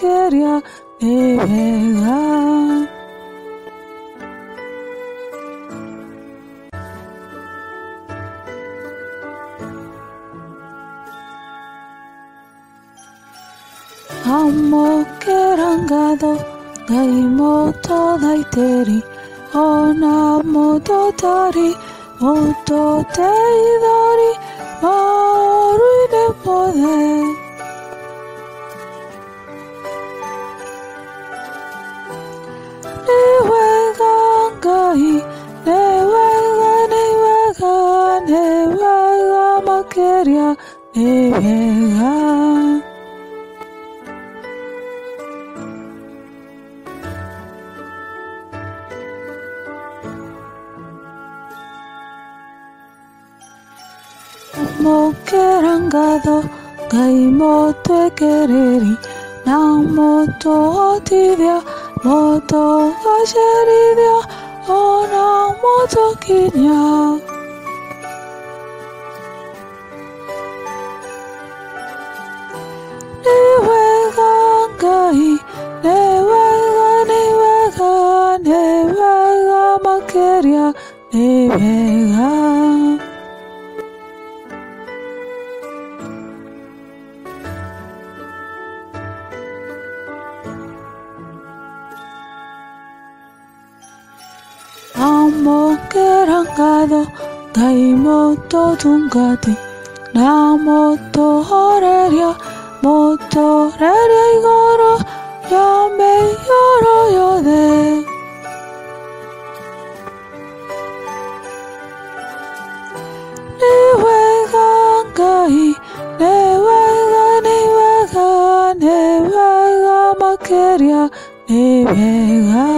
quería de verdad. Amo kerangado daimoto daiteri onamo dotari moto teida feria de Vega. Mokerangado, moto ekereri, namoto otidia, moto asheridia, O moto kinya. quería de verdad. Caímos todo un gato, la moto horaria, moto horaria. ない願いが願いが負けりゃ願い